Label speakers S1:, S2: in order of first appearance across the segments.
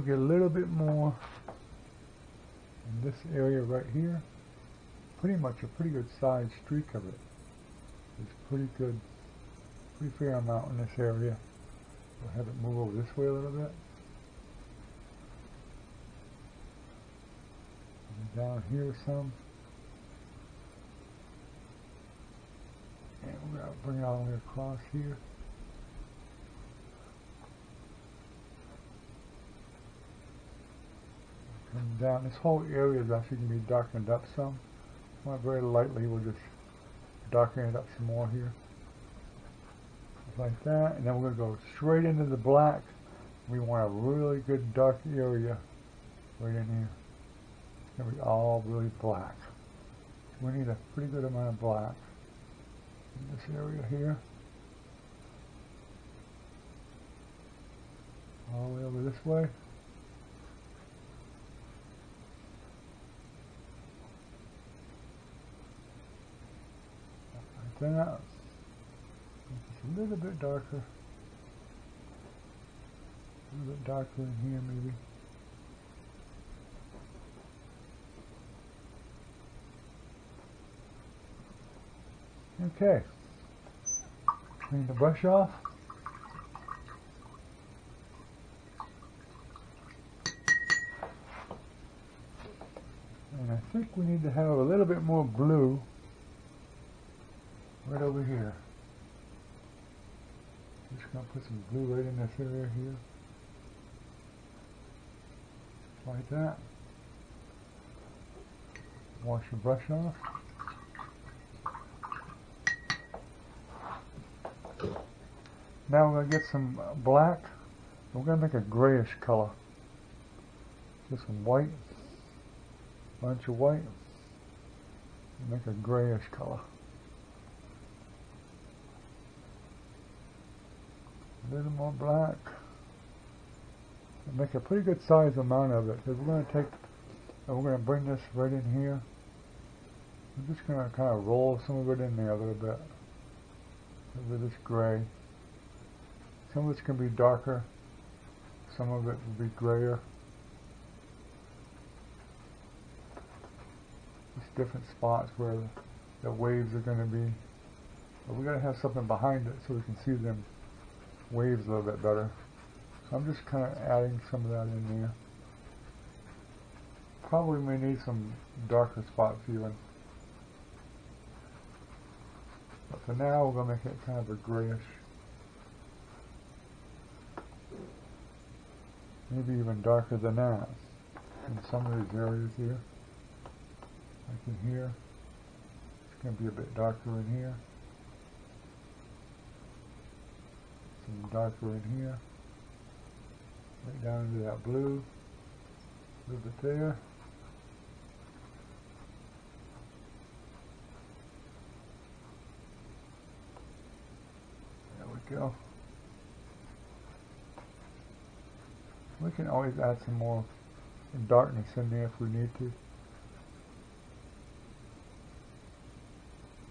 S1: get a little bit more in this area right here. Pretty much a pretty good sized streak of it. It's pretty good, pretty fair amount in this area. We'll have it move over this way a little bit. And down here some. And we're going to bring it all the way across here. Come down. This whole area is actually going to be darkened up some. Not very lightly, we'll just darken it up some more here. Just like that. And then we're going to go straight into the black. We want a really good dark area right in here. It's going to be all really black. So we need a pretty good amount of black in this area here. All the way over this way. Like that. A little bit darker. A little bit darker in here maybe. Okay. Clean the brush off. And I think we need to have a little bit more blue right over here. Just gonna put some blue right in this area here. Like that. Wash your brush off. Now we're going to get some black. We're going to make a grayish color. Just some white. Bunch of white. Make a grayish color. A little more black. Make a pretty good size amount of it because we're going to take and we're going to bring this right in here. I'm just going to kind of roll some of it in there a little bit over this gray. Some of it's going to be darker, some of it will be grayer. Just different spots where the waves are going to be. But we're going to have something behind it so we can see them waves a little bit better. So I'm just kind of adding some of that in there. Probably may need some darker spot feeling. But for now we're going to make it kind of a grayish maybe even darker than that in some of these areas here. Like in here, it's going to be a bit darker in here. Some darker in here. Right down into that blue. A little bit there. There we go. We can always add some more darkness in there if we need to.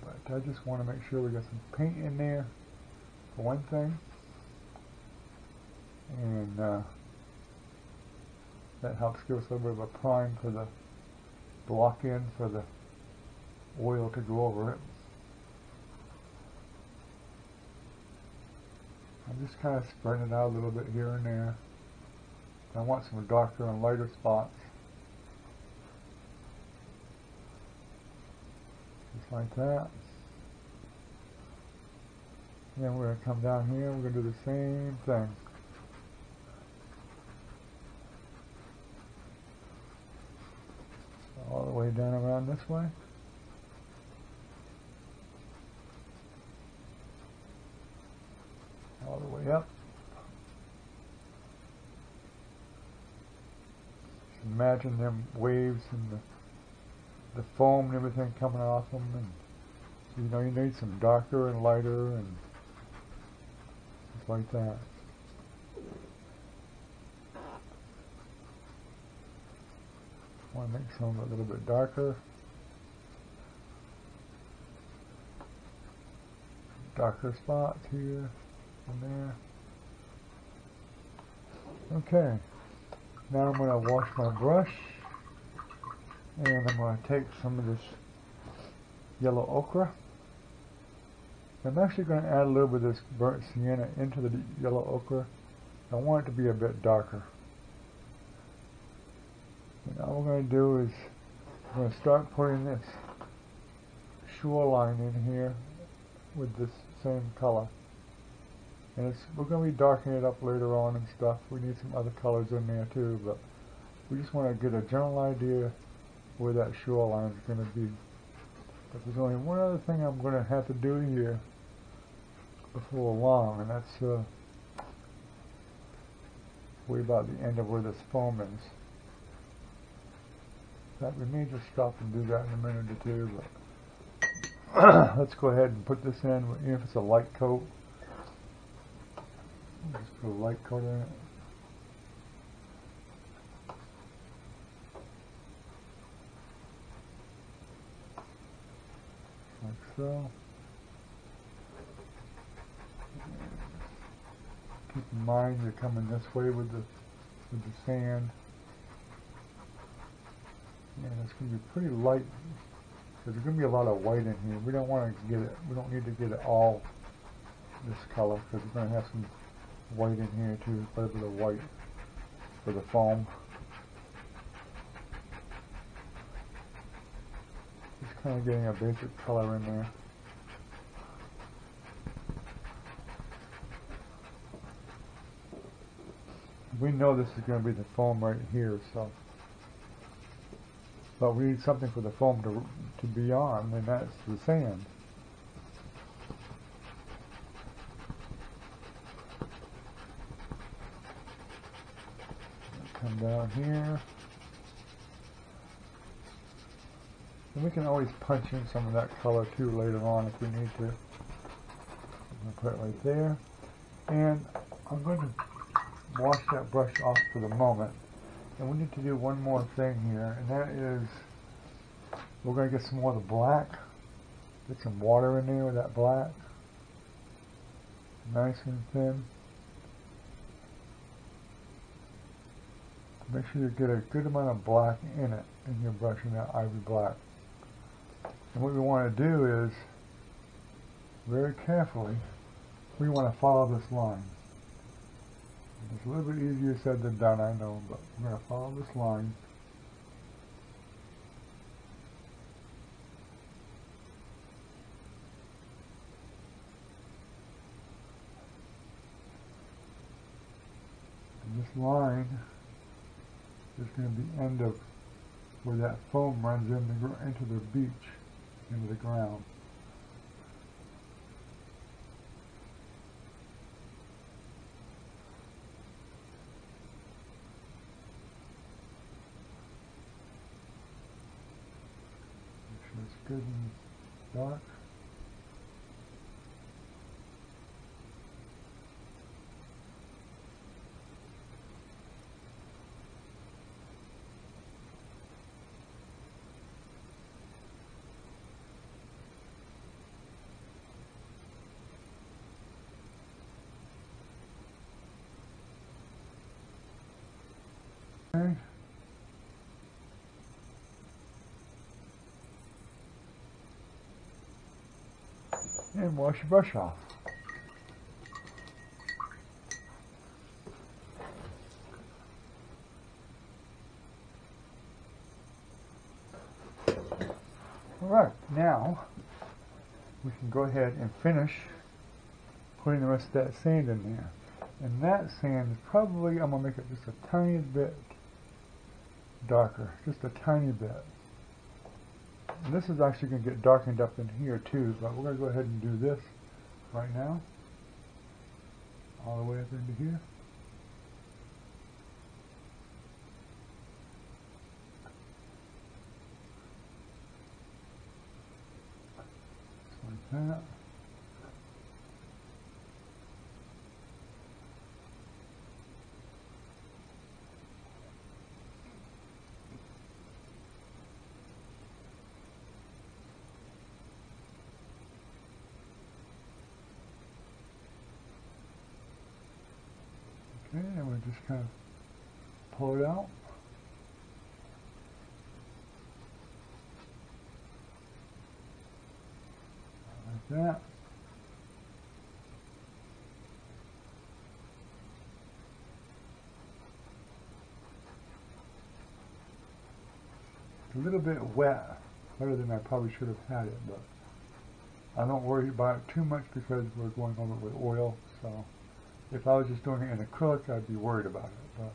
S1: But I just want to make sure we got some paint in there for one thing. And uh, that helps give us a little bit of a prime for the block in for the oil to go over it. I'm just kind of spreading it out a little bit here and there. I want some darker and lighter spots. Just like that. Then we're going to come down here, we're going to do the same thing. All the way down around this way. All the way up. imagine them waves and the, the foam and everything coming off them and you know you need some darker and lighter and like that. Want to make some a little bit darker. Darker spots here and there. Okay. Now I'm going to wash my brush and I'm going to take some of this yellow ochre. I'm actually going to add a little bit of this burnt sienna into the yellow ochre. I want it to be a bit darker. And all we're going to do is we're going to start putting this shoreline in here with this same color. And we're going to be darkening it up later on and stuff. We need some other colors in there too, but we just want to get a general idea where that shoreline is going to be. But there's only one other thing I'm going to have to do here before long, and that's uh, way about the end of where this foam is. That we may just stop and do that in a minute or two, but let's go ahead and put this in, even if it's a light coat. Just put a light coat in it. Like so. Keep in mind you're coming this way with the with the sand. And it's going to be pretty light there's going to be a lot of white in here. We don't want to get it, we don't need to get it all this color because we're going to have some white in here too, quite a bit of white for the foam. Just kind of getting a basic color in there. We know this is going to be the foam right here, so. But we need something for the foam to, to be on, and that's the sand. Come down here. And we can always punch in some of that color too later on if we need to. I'm going to put it right there. And I'm going to wash that brush off for the moment. And we need to do one more thing here, and that is we're going to get some more of the black. Get some water in there with that black. Nice and thin. Make sure you get a good amount of black in it in your brushing that ivory black. And what we want to do is, very carefully, we want to follow this line. It's a little bit easier said than done, I know, but we're going to follow this line. And this line is going to be end of where that foam runs in the, into the beach, into the ground. Make sure it's good and dark. Okay. And wash your brush off. Alright, now we can go ahead and finish putting the rest of that sand in there. And that sand is probably, I'm going to make it just a tiny bit darker, just a tiny bit. And this is actually going to get darkened up in here too, but we're going to go ahead and do this right now. All the way up into here. Like that. Okay, and we just kind of pull it out. Like that. It's a little bit wet, better than I probably should have had it, but I don't worry about it too much because we're going over with oil, so if I was just doing it in acrylic, I'd be worried about it, but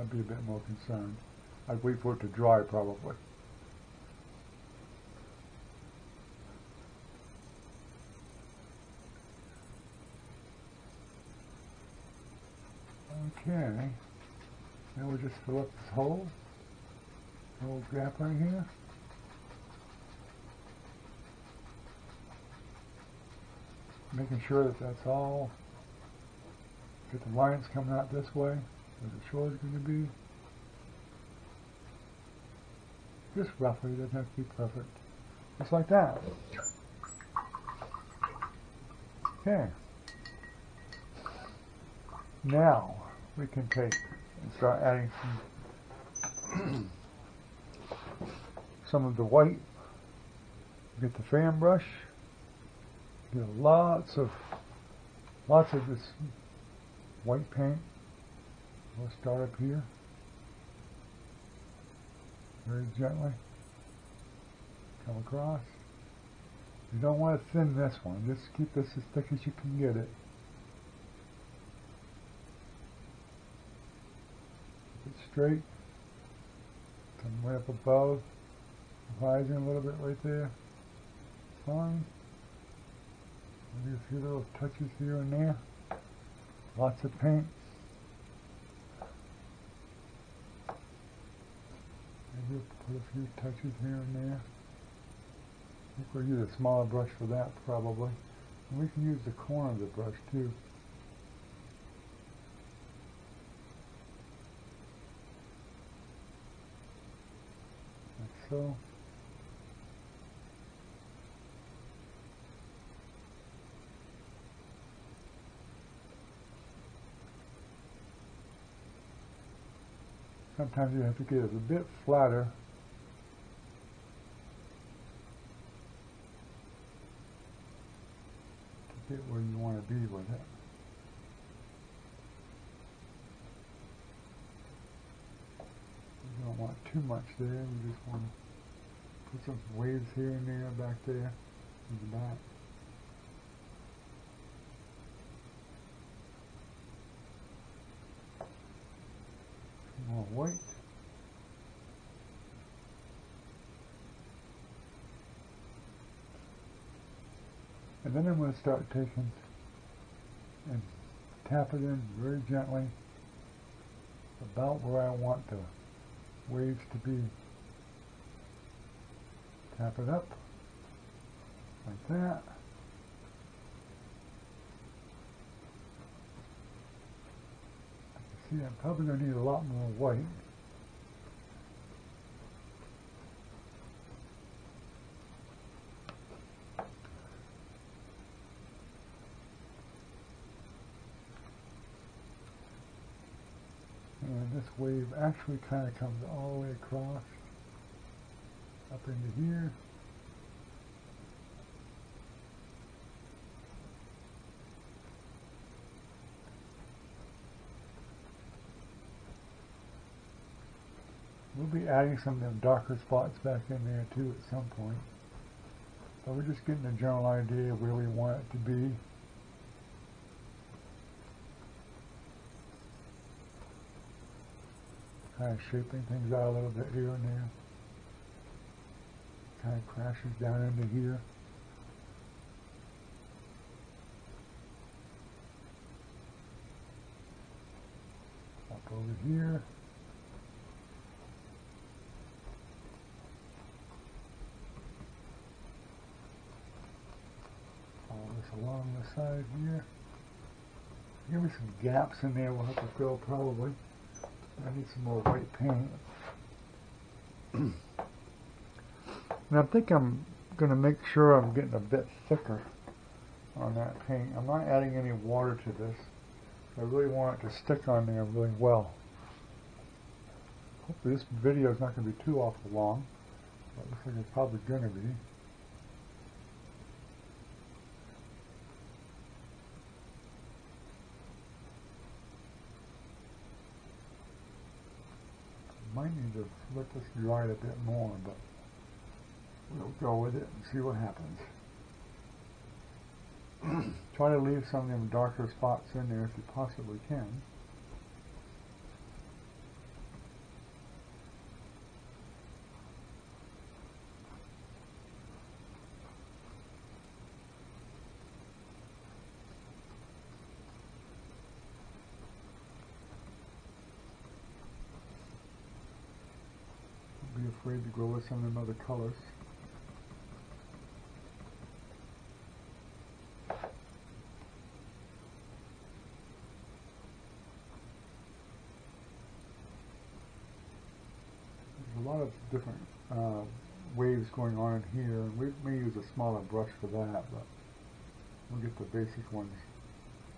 S1: I'd be a bit more concerned. I'd wait for it to dry probably. Okay, now we'll just fill up this hole, little gap right here. Making sure that that's all, get the lines coming out this way, where the shore is going to be. Just roughly, doesn't have to be perfect. Just like that. Okay. Now, we can take and start adding some some of the white. Get the fan brush. Get lots of lots of this white paint. We'll start up here. Very gently. Come across. You don't want to thin this one. Just keep this as thick as you can get it. Keep it straight. Come way up above. Rising a little bit right there. Fine. Maybe a few little touches here and there. Lots of paint. Maybe put a few touches here and there. I think we'll use a smaller brush for that probably. And we can use the corner of the brush too. Like so. Sometimes you have to get it a bit flatter to get where you want to be with it. You don't want too much there, you just want to put some waves here and there back there in the back. Oh, more white. And then I'm going to start taking and tap it in very gently about where I want the waves to be. Tap it up like that. See, I'm probably going to need a lot more white. And this wave actually kind of comes all the way across up into here. Be adding some of them darker spots back in there too at some point. But we're just getting a general idea of where we want it to be. Kind of shaping things out a little bit here and there. Kind of crashes down into here. Up over here. along the side here. Give me some gaps in there we'll have to fill probably. I need some more white paint. and I think I'm going to make sure I'm getting a bit thicker on that paint. I'm not adding any water to this. I really want it to stick on there really well. hopefully this video is not going to be too awful long. It looks like it's probably going to be. Might need to let this dry a bit more, but we'll go with it and see what happens. Try to leave some of them darker spots in there if you possibly can. Afraid to go with some of them other colors. There's a lot of different uh, waves going on here. We may use a smaller brush for that, but we'll get the basic ones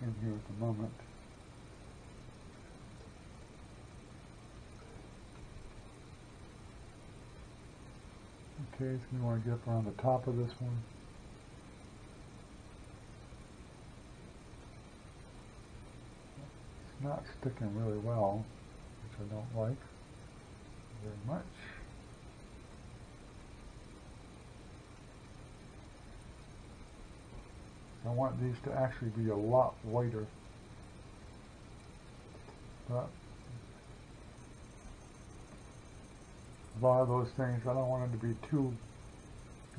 S1: in here at the moment. Okay, so we want to get up around the top of this one. It's not sticking really well, which I don't like very much. I want these to actually be a lot whiter. But a lot of those things, I don't want it to be too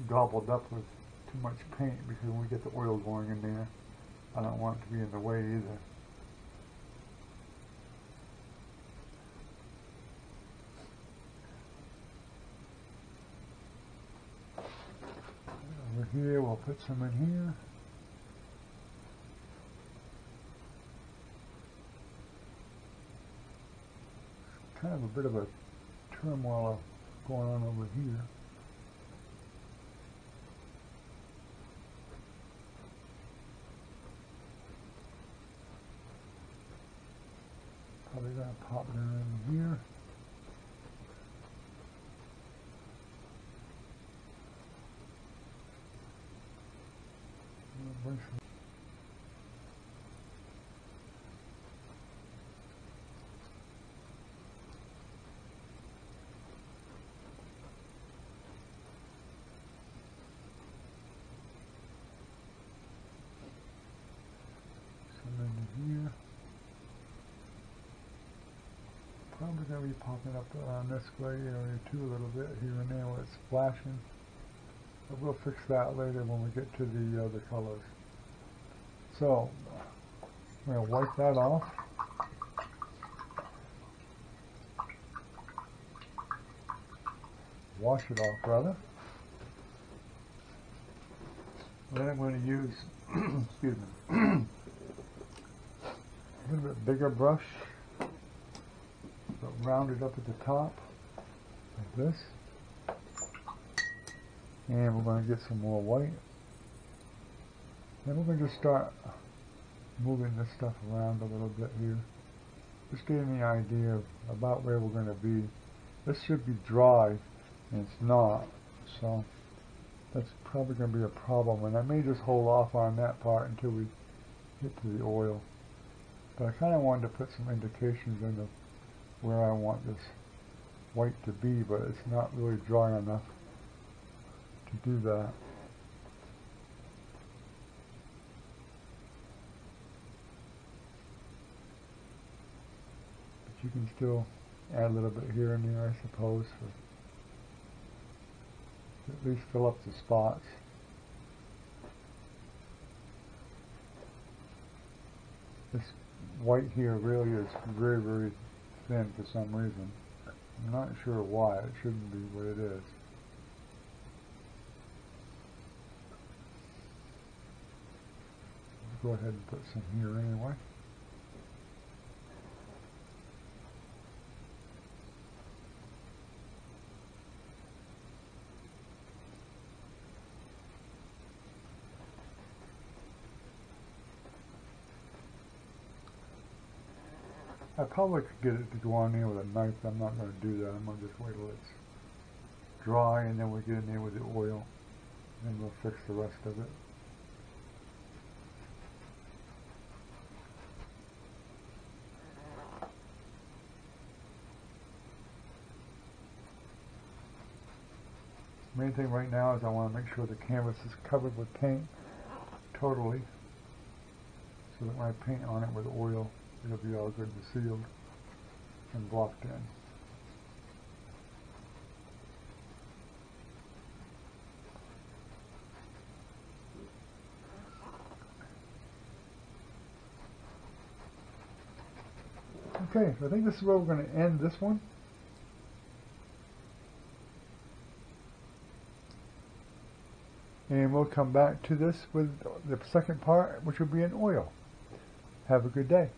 S1: gobbled up with too much paint because when we get the oil going in there, I don't want it to be in the way either. Over here, we'll put some in here. Kind of a bit of a turmoil going on over here. Probably gonna pop down in here. A bunch of some in here. Probably gonna be popping up uh, around this way area too a little bit here and there where it's flashing. But we'll fix that later when we get to the other colors. So, I'm gonna wipe that off. Wash it off rather. Then I'm going to use, excuse me, a little bit bigger brush, but round it up at the top, like this. And we're going to get some more white. Then we're going to just start moving this stuff around a little bit here. Just getting the idea of about where we're going to be. This should be dry, and it's not, so that's probably going to be a problem. And I may just hold off on that part until we get to the oil. But I kind of wanted to put some indications in of where I want this white to be, but it's not really dry enough to do that. But you can still add a little bit here and there, I suppose, for at least fill up the spots. This white here really is very, very thin for some reason. I'm not sure why. It shouldn't be what it is. Go ahead and put some here anyway. I probably could get it to go on there with a knife, but I'm not going to do that. I'm going to just wait till it's dry and then we'll get in there with the oil and we'll fix the rest of it. Main thing right now is I want to make sure the canvas is covered with paint totally so that when I paint on it with oil it'll be all good and sealed and blocked in. Okay, so I think this is where we're going to end this one. And we'll come back to this with the second part, which will be in oil. Have a good day.